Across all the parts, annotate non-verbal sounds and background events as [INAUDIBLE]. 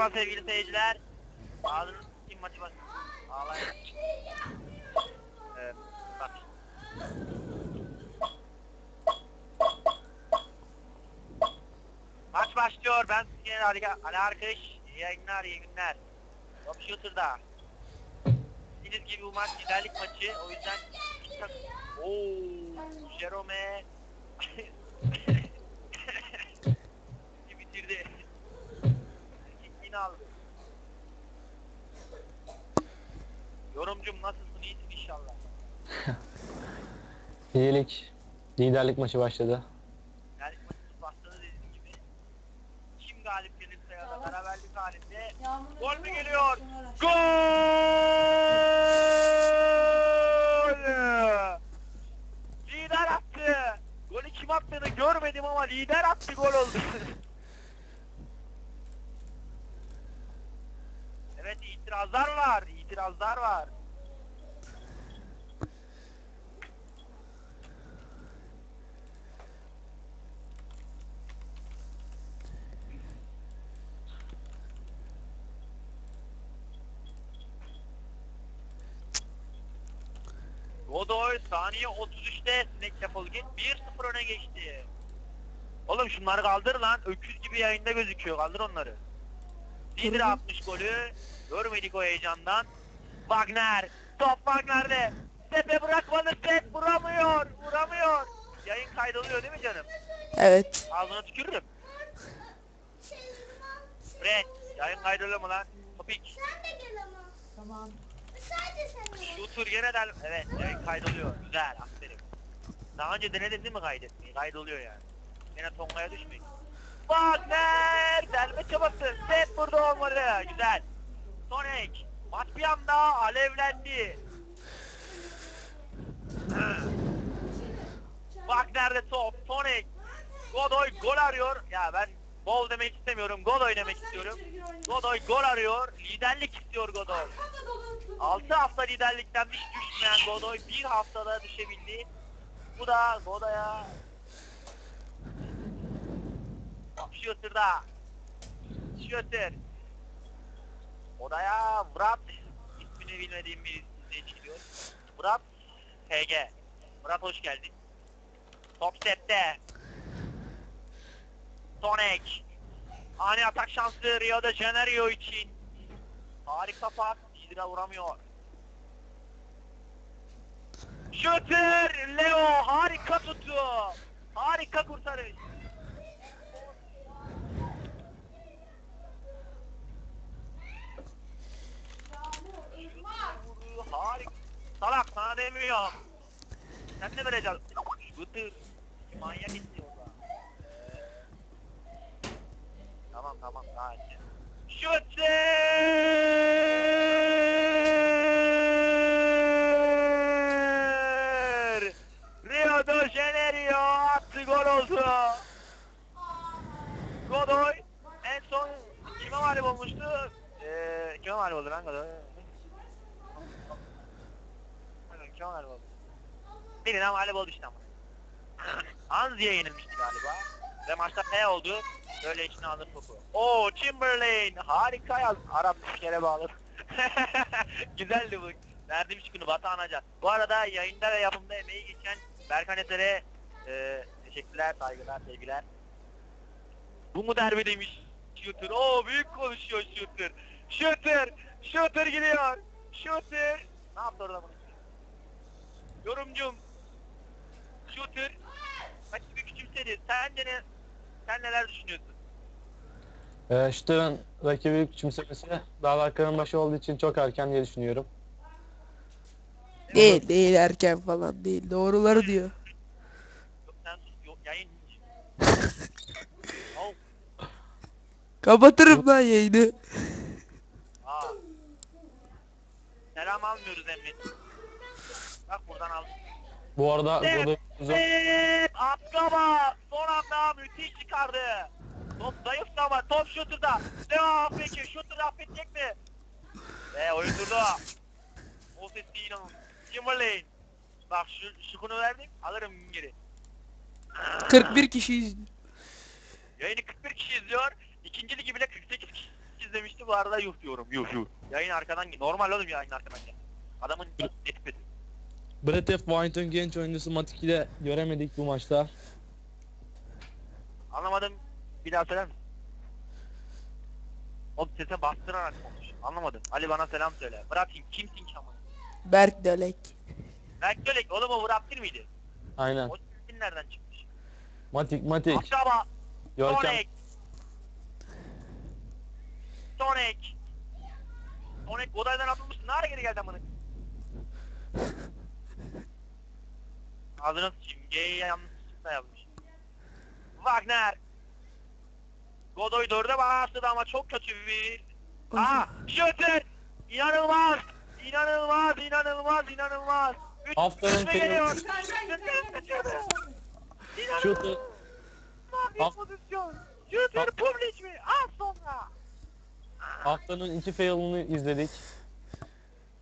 Merhaba sevgili seyirciler. Ağzınız kim maçı bak. Ağlayın. Evet, bak. Maç başlıyor. Ben Sinan Ali, Ali Arkış. İyi yayınlar, iyi günler. Top Shooter'da. Bildiğiniz gibi bu maç liderlik maçı. O yüzden Oo, Jerome [LAUGHS] Yorumcum nasılsın? İyisin inşallah. [LAUGHS] İyilik. Liderlik maçı başladı. Liderlik maçımız başladı dediğim gibi. Kim galip gelirse ya da beraberlik halinde Gol mü geliyor? Gol! Lider attı. Golü kim attığını görmedim ama lider attı gol oldu. [LAUGHS] evet itirazlar var. itirazlar var. Godoy saniye 33'te sinek git 1-0 öne geçti. Oğlum şunları kaldır lan. Öküz gibi yayında gözüküyor. Kaldır onları. Lider atmış golü. Görmedik o heyecandan. Wagner. Top Wagner'de. Tepe bırakmadı. Step vuramıyor. Vuramıyor. Yayın kaydoluyor değil mi canım? Evet. Ağzına tükürürüm. Fred. Yayın kaydoluyor mu lan? Topik. Sen de gel ama. Tamam. Sadece sen. Shooter gene del... Evet, evet kaydoluyor. Güzel, aferin. Daha önce denedin değil mi kaydetmeyi? Kaydoluyor yani. Yine Tonga'ya düşmeyin. Wagner! Delme çabası. Set burada olmalı. Güzel. Sonic. Maç bir anda alevlendi. Wagner'de top. Sonic. Godoy gol arıyor. Ya ben gol demek istemiyorum. Gol demek istiyorum. Godoy gol arıyor. Liderlik istiyor Godoy. 6 hafta liderlikten hiç düşmeyen Godoy bir haftada düşebildi. Bu da Godoy'a Shooter'da Shooter Odaya Murat ismini bilmediğim bir izleyici gidiyor. Murat HG Murat hoş geldin. Top step'te Sonic Ani atak şansı Rio de Janeiro için Harika pas. Lidera vuramıyor. Şutör Leo harika tuttu. Harika kurtarış. Harika. Salak sana demiyorum. Sen ne vereceksin? Şutör. Manyak istiyor orada. Ee, Tamam tamam iyi. Şutör! Rio de Janeiro attı gol oldu. Godoy en son kime mağlup olmuştu? Ee, kime mağlup oldu lan Godoy? Kime mağlup oldu? Birine mağlup oldu işte ama. [LAUGHS] Anzi'ye yenilmişti galiba. Ve maçta P oldu. Böyle içine alır topu. Oo Chamberlain harika yaz. Arap bir kere bağladı. [LAUGHS] Güzeldi bu. Verdiğim şıkkını Batuhan. Bu arada yayında ve yapımda emeği geçen Berkan Eser'e e, teşekkürler, saygılar, sevgiler. Bu mu derbi demiş Shooter. Oo büyük konuşuyor Shooter. Shooter! Shooter gidiyor. Shooter! Ne yaptı orada bunu? Yorumcum. Shooter. Küçümsedi. Sence ne? Sen neler düşünüyorsun? Ee, Şutör'ün rakibi küçümsemesi daha dakikanın başı olduğu için çok erken diye düşünüyorum. Değil değil erken falan değil. Doğruları diyor. Yok sen sus. Yok yayın. Kapatırım lan yayını. Aa. Selam almıyoruz emmi. Bak buradan al. Bu arada Evet. Godoy'umuzun Evet. Atkaba. Son anda müthiş çıkardı. Top zayıftı ama top şuturda. Devam peki. Şutur affedecek mi? Ve oyun durdu. O ses değil onun. Timberlane. Bak şu şukunu verdim. Alırım geri. 41 kişi izliyor. Yayını 41 kişi izliyor. İkinci ligi bile 48 kişi izlemişti bu arada yuh diyorum yuh yuh. Yayın arkadan normal oğlum yayın arkadan gel. Adamın etmedi. Brett F. Washington genç oyuncusu Matik ile göremedik bu maçta. Anlamadım. Bir daha söyler misin? Oğlum sese bastırarak konuş. Anlamadım. Ali bana selam söyle. Bırakayım kimsin ki ama? Berk Dölek. Berk Dölek oğlum o değil miydi? Aynen. O sesin nereden çıkmış? Matik, Matik. Akraba. Görkem. Sonic. Sonic. Sonic odaydan atılmışsın. Nereye geri geldin bunu? Ağzına sıçayım. G'yi yanlışlıkla yazmış. Wagner. Godoy dörde bastırdı ama çok kötü bir... Aa! Şöter! İnanılmaz! İnanılmaz! İnanılmaz! İnanılmaz! Üç Haftanın tek- geliyor. Şöter. İnanılmaz bir pozisyon. Şöter Public mi? Az sonra. Haftanın iki fail'ını izledik.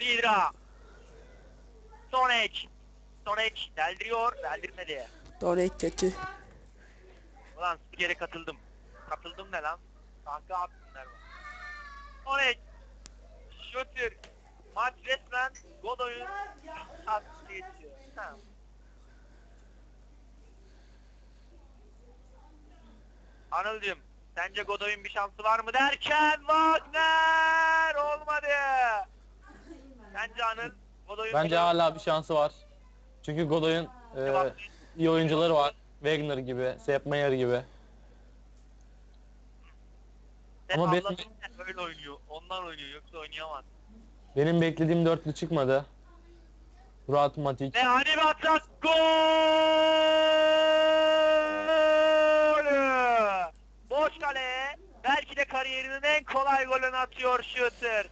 Vidra. Sonic. Sonic deldiriyor. Deldirmedi. Dölek kötü. Ulan spikere katıldım. Katıldım ne lan? Kanka attımlar var. Sonic. Shooter. Maç resmen Godoy'un tatlısı geçiyor. Ha. Anılcım, sence Godoy'un bir şansı var mı derken Wagner olmadı. Sence Anıl Godoy'un Bence bir hala bir şansı var. Çünkü Godoy'un e, iyi oyuncuları var. Wagner gibi, Sepp Maier gibi. Sen Ama benim- Allah'ın böyle oynuyor. Ondan oynuyor yoksa oynayamaz. Benim beklediğim dörtlü çıkmadı. Murat Matik. Ve hadi bir gol! Boş kale. Belki de kariyerinin en kolay golünü atıyor Shooter.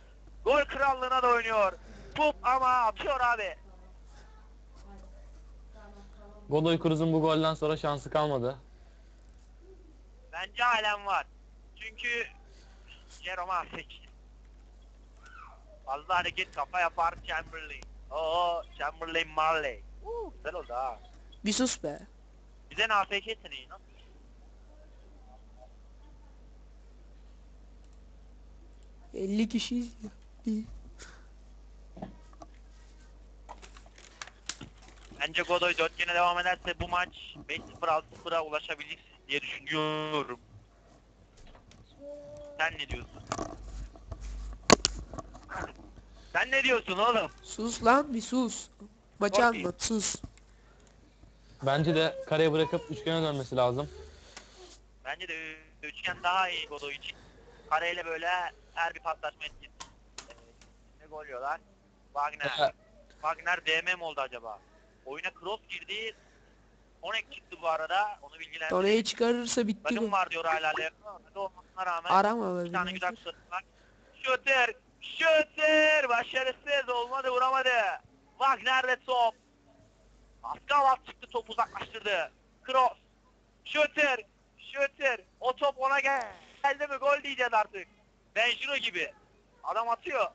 Gol krallığına da oynuyor. Pup ama atıyor abi. Godoy Cruz'un bu golden sonra şansı kalmadı. Bence halen var. Çünkü Jerome Afek. Fazla hareket kafa yapar Chamberlain. Oo Chamberlain Marley. Uh, güzel oldu ha. Bir sus be. Bize ne AFK yeteneği? Hı. 50 kişi izliyor. Bence Godoy dörtgene devam ederse bu maç 5-0 6-0'a ulaşabilir diye düşünüyorum. Sen ne diyorsun? Sen ne diyorsun oğlum? Sus lan bir sus. Maçı anlat sus. Bence de kareye bırakıp üçgene dönmesi lazım. Bence de ü- üçgen daha iyi Godoy için. Kareyle böyle her bir paslaşma etkin. Ne gol yiyorlar? Wagner. Wagner DM mi oldu acaba? Oyuna cross girdi. Onek çıktı bu arada. Onu bilgilendireyim. Doneyi çıkarırsa bitti Bakım mi? var diyor hala Leonardo. olmasına rağmen. Arama Bir tane güzel tutmak. Şüter! Şüter! Başarısız olmadı vuramadı. Wagner ve top. Askavat çıktı top uzaklaştırdı. Cross. Şüter! Şüter! O top ona gel. Geldi mi gol diyeceğiz artık. Benjiro gibi. Adam atıyor.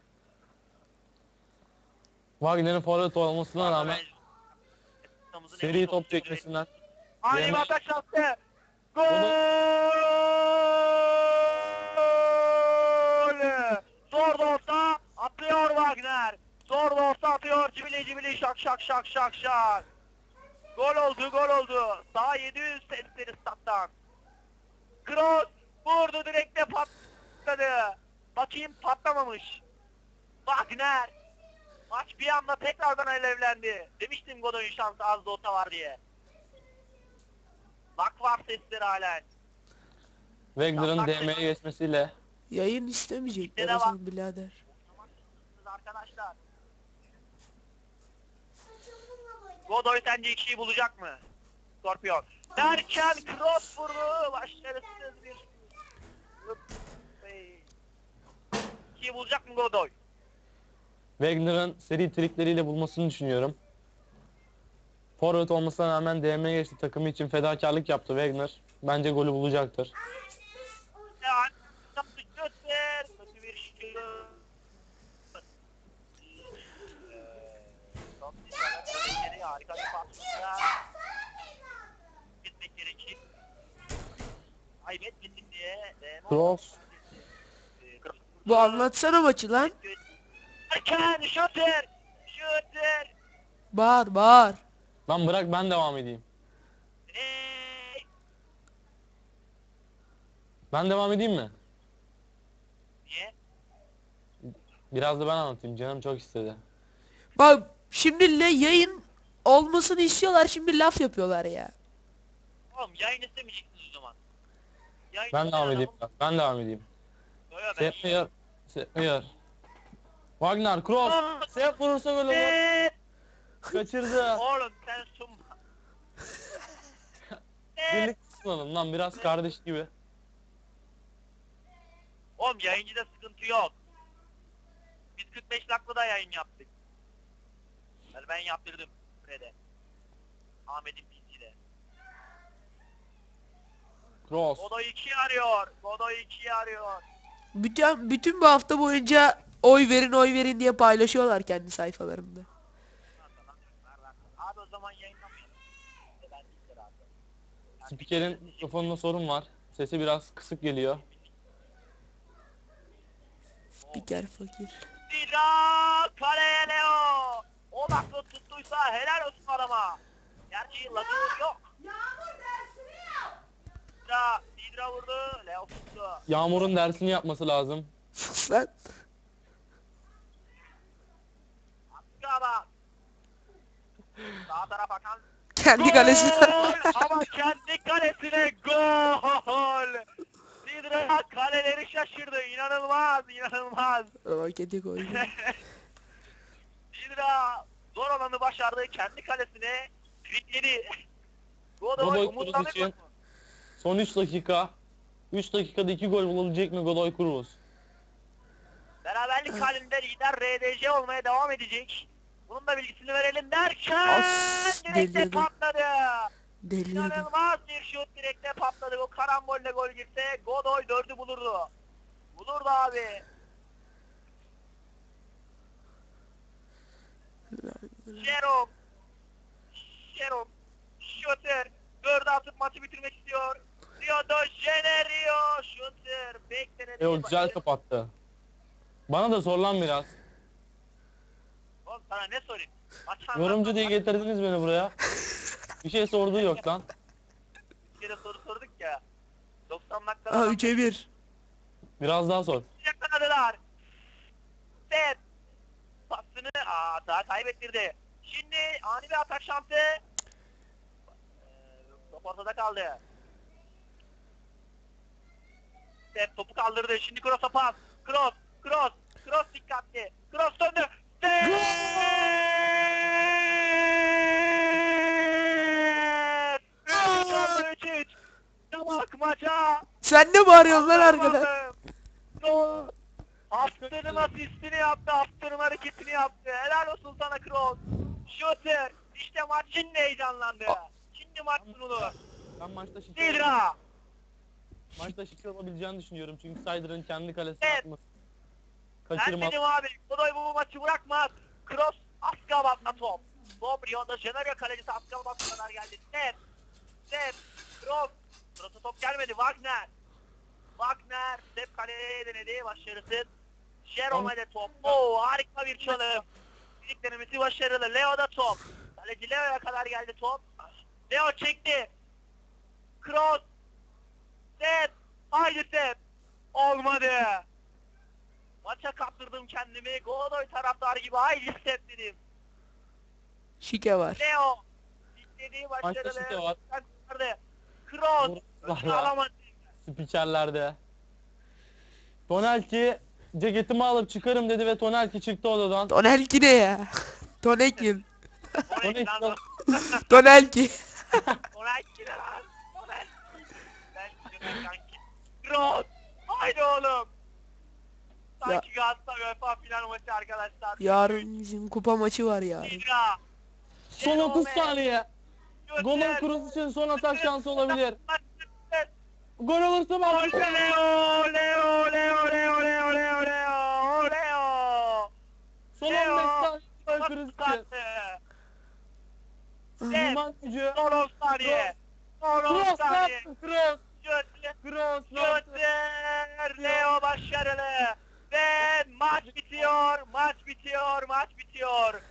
Wagner'in forvet olmasına rağmen En seri top çekmesinden Yemiş. atak şansı. Gol! Zor da olsa atıyor Wagner. Zor da olsa atıyor cibili cibili şak şak şak şak şak. Gol oldu gol oldu. Sağ 700 sesleri stat'tan. Kroos vurdu direkte patladı. Bakayım patlamamış. Wagner. Maç bir anda tekrardan alevlendi. Demiştim Godoy'un şansı az da olsa var diye. Bak var sesleri halen. Wagner'ın Bak- DM'ye geçmesiyle Yayın istemeyecekler de o zaman birader. Arkadaşlar. Godoy sence ikiyi bulacak mı? Scorpion. Derken cross vurdu. Başarısız bir. İkiyi bulacak mı Godoy? Wagner'ın seri trikleriyle bulmasını düşünüyorum. Forvet olmasına rağmen DM'ye geçti takımı için fedakarlık yaptı Wagner. Bence golü bulacaktır. Bu anlatsana maçı lan. Erken şutör. Şutör. Bağır bağır. Lan bırak ben devam edeyim. Ey. Ben devam edeyim mi? Niye? Biraz da ben anlatayım. Canım çok istedi. Bak şimdi le yayın olmasını istiyorlar şimdi laf yapıyorlar ya. Oğlum yayın istemeyeceksiniz o zaman. Yayın Ben devam edeyim. adamın- Ben devam edeyim. Yo, yo, ben- Sepmiyor. Sepmiyor. Wagner cross. Sep vurursa gol olur. Kaçırdı. [LAUGHS] Oğlum sen sunma. Eee, [LAUGHS] Birlikte sunalım lan biraz kardeş gibi. Oğlum yayıncıda sıkıntı yok. Biz 45 dakika da yayın yaptık. Yani ben yaptırdım Fred'e. Ahmet'in PC'de. Cross. Godo 2 arıyor. Godo 2 arıyor. Bütün bütün bu hafta boyunca oy verin oy verin diye paylaşıyorlar kendi sayfalarında. Abi o zaman yayınlamayalım. Spikerin mikrofonunda sorun var. Sesi biraz kısık geliyor. Spiker fakir. Didra kaleye Leo. O dakika tuttuysa helal olsun adama. Gerçi lagı yok. Didra, Didra vurdu. Leo tuttu. Yağmur'un dersini yapması lazım. [LAUGHS] Sus lan. Gaba. Sağ taraf akan. Kendi kalesine. Gol! Ama kendi kalesine gol. Didra kaleleri şaşırdı. İnanılmaz, inanılmaz. Roketi koydu. Didra zor olanı başardı. Kendi kalesine tripledi. Godoy Godoy umutlanıyor Cruz için. mu? Son 3 dakika. 3 dakikada 2 gol bulabilecek mi Godoy Cruz? Beraberlik halinde lider RDC olmaya devam edecek. Bunun da bilgisini verelim derken As, direkte delirdim. patladı. Delirdim. İnanılmaz bir şut direkte patladı. O karambolle gol girse Godoy dördü bulurdu. Bulurdu abi. Jerome. Jerome. Şutör. Dördü atıp maçı bitirmek istiyor. Rio de Janeiro. Şutör. Bekleneni. E o güzel kapattı. Bana da sor lan biraz. Sana ne sorayım? Maç Yorumcu diye getirdiniz beni buraya. Bir şey sorduğu yok lan. Bir kere soru sorduk ya. 90 dakikada adam 3'e 1. Biraz daha sor. yakaladılar. Set. Pasını aa, daha kaybettirdi. Şimdi ani bir atak şansı. Ee, top ortada kaldı. Set topu kaldırdı. Şimdi cross'a pas. Cross, cross, cross dikkatli. Cross döndü. Set! Üç oldu, üç, üç. Bak maça. Sen ne bağırıyorsun lan arkadan? Allah'ım. Haftanın asistini yaptı, haftanın hareketini yaptı. Helal olsun sana Kroos. Şutör. İşte maç şimdi heyecanlandı. Şimdi maç sunulur. Ben maçta şike, Sidra. maçta şike olabileceğini düşünüyorum. Çünkü Sider'ın kendi kalesine Evet. atması. Ben Kaçırmaz. dedim abi. Godoy bu maçı bırakmaz. Kroos Askabat'la top. Top Rio de Janeiro kalecisi Askabat'a kadar geldi. Set. Set. Kroos. Kroos'a top gelmedi. Wagner. Wagner. Step kaleye denedi. Başarısız. Jerome'de top. Oo harika bir çalım. İlk denemesi başarılı. Leo'da top. Kaleci Leo'ya kadar geldi top. Leo çekti. Kroos. Set. Haydi set. Olmadı. Maça kaptırdım kendimi. Godoy taraftarı gibi haydi set dedim. Şike var. Leo. Maçta başarılı. şike var. Kroos. Ya. alamadı. Spikerlerde. Tonelki ceketimi alıp çıkarım dedi ve Tonelki çıktı odadan. Tonelki ne ya? Tonekil. [LAUGHS] Orayı Tonelki-. Tonelki. Orayı gire lan. Kanki. [LAUGHS] [LAUGHS] Kroos. Haydi oğlum. Sanki Galatasaray UEFA final maçı arkadaşlar. Yarın bizim kupa maçı var yarın. Sidra. Son 30 saniye. Gönder. Cruz için son atak şansı olabilir. Gol olursa Gol bak. Leo, Leo, Leo, Leo, Leo, Leo, Leo, Leo. Son Leo. 15 saniye Godoy Cruz için. Yuman gücü. Son 10 saniye. Son 10 Cross saniye. Cross. Cross. götür. Leo başarılı. Ve maç bitiyor, maç bitiyor, maç bitiyor.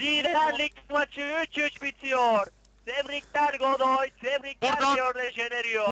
Liderlik maçı 3-3 bitiyor. Tebrikler Godoy, tebrikler Buradan- Rio de Janeiro.